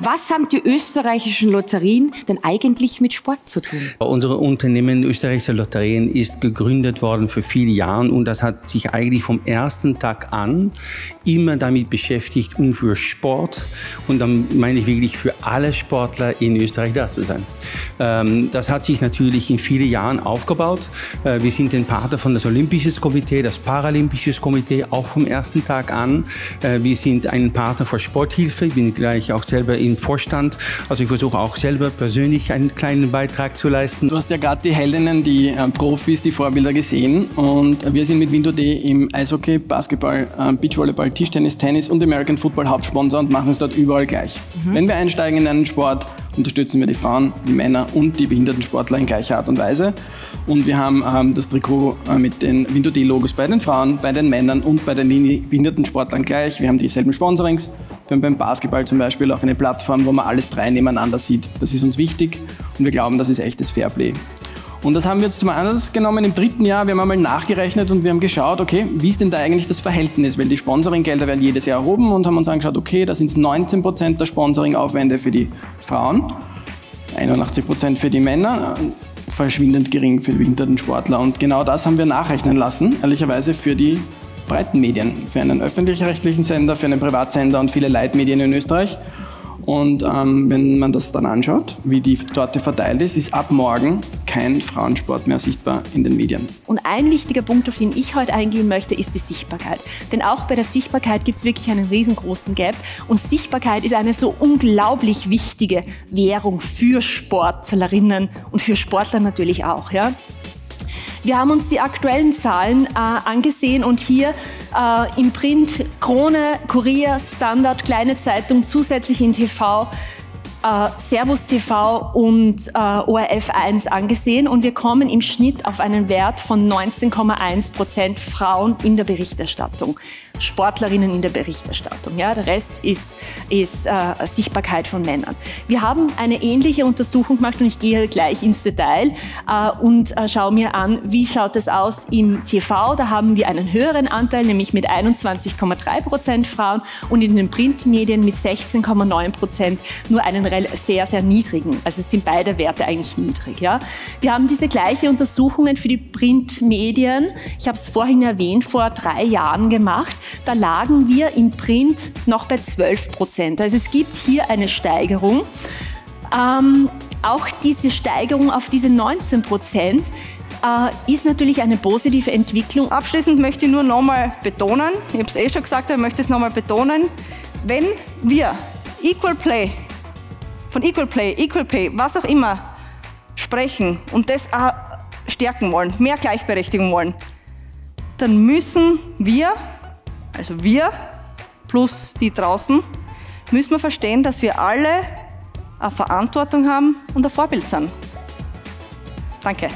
Was haben die österreichischen Lotterien denn eigentlich mit Sport zu tun? Unser Unternehmen Österreichische Lotterien ist gegründet worden für viele Jahre und das hat sich eigentlich vom ersten Tag an immer damit beschäftigt, um für Sport und dann meine ich wirklich für alle Sportler in Österreich da zu sein. Ähm, das hat sich natürlich in vielen Jahren aufgebaut. Äh, wir sind ein Partner von das Olympisches Komitee, das Paralympisches Komitee, auch vom ersten Tag an. Äh, wir sind ein Partner für Sporthilfe. Ich bin gleich auch selber im Vorstand. Also ich versuche auch selber persönlich einen kleinen Beitrag zu leisten. Du hast ja gerade die Heldinnen, die äh, Profis, die Vorbilder gesehen. Und wir sind mit Window.de im Eishockey, Basketball, äh, Beachvolleyball, Tischtennis, Tennis und American Football Hauptsponsor und machen es dort überall gleich. Mhm. Wenn wir einsteigen in einen Sport, unterstützen wir die Frauen, die Männer und die Behindertensportler in gleicher Art und Weise. Und wir haben ähm, das Trikot äh, mit den Window.de-Logos bei den Frauen, bei den Männern und bei den Behindertensportlern gleich. Wir haben dieselben Sponsorings. Wir haben beim Basketball zum Beispiel auch eine Plattform, wo man alles drei nebeneinander sieht. Das ist uns wichtig und wir glauben, das ist echtes Fairplay. Und das haben wir jetzt zum Anlass genommen im dritten Jahr. Wir haben einmal nachgerechnet und wir haben geschaut, okay, wie ist denn da eigentlich das Verhältnis? Weil die Sponsoringgelder werden jedes Jahr erhoben und haben uns angeschaut, okay, da sind es 19 Prozent der Sponsoringaufwände für die Frauen, 81 Prozent für die Männer, verschwindend gering für die behinderten Sportler. Und genau das haben wir nachrechnen lassen, ehrlicherweise für die breiten Medien, für einen öffentlich-rechtlichen Sender, für einen Privatsender und viele Leitmedien in Österreich. Und ähm, wenn man das dann anschaut, wie die Torte verteilt ist, ist ab morgen kein Frauensport mehr sichtbar in den Medien. Und ein wichtiger Punkt, auf den ich heute eingehen möchte, ist die Sichtbarkeit. Denn auch bei der Sichtbarkeit gibt es wirklich einen riesengroßen Gap. Und Sichtbarkeit ist eine so unglaublich wichtige Währung für Sportlerinnen und für Sportler natürlich auch. Ja? Wir haben uns die aktuellen Zahlen äh, angesehen und hier äh, im Print Krone, Kurier, Standard, kleine Zeitung, zusätzlich in TV äh, Servus TV und äh, ORF 1 angesehen und wir kommen im Schnitt auf einen Wert von 19,1 Prozent Frauen in der Berichterstattung. Sportlerinnen in der Berichterstattung. Ja, der Rest ist, ist äh, Sichtbarkeit von Männern. Wir haben eine ähnliche Untersuchung gemacht und ich gehe gleich ins Detail äh, und äh, schaue mir an, wie schaut es aus im TV. Da haben wir einen höheren Anteil, nämlich mit 21,3 Prozent Frauen und in den Printmedien mit 16,9 Prozent nur einen sehr, sehr niedrigen. Also es sind beide Werte eigentlich niedrig. Ja. Wir haben diese gleiche Untersuchungen für die Printmedien, ich habe es vorhin erwähnt, vor drei Jahren gemacht da lagen wir im Print noch bei 12 Prozent. Also es gibt hier eine Steigerung. Ähm, auch diese Steigerung auf diese 19 Prozent äh, ist natürlich eine positive Entwicklung. Abschließend möchte ich nur nochmal betonen, ich habe es eh schon gesagt, aber ich möchte es nochmal betonen, wenn wir Equal Play, von Equal Play, Equal Pay, was auch immer, sprechen und das auch stärken wollen, mehr Gleichberechtigung wollen, dann müssen wir also wir plus die draußen, müssen wir verstehen, dass wir alle eine Verantwortung haben und ein Vorbild sind. Danke.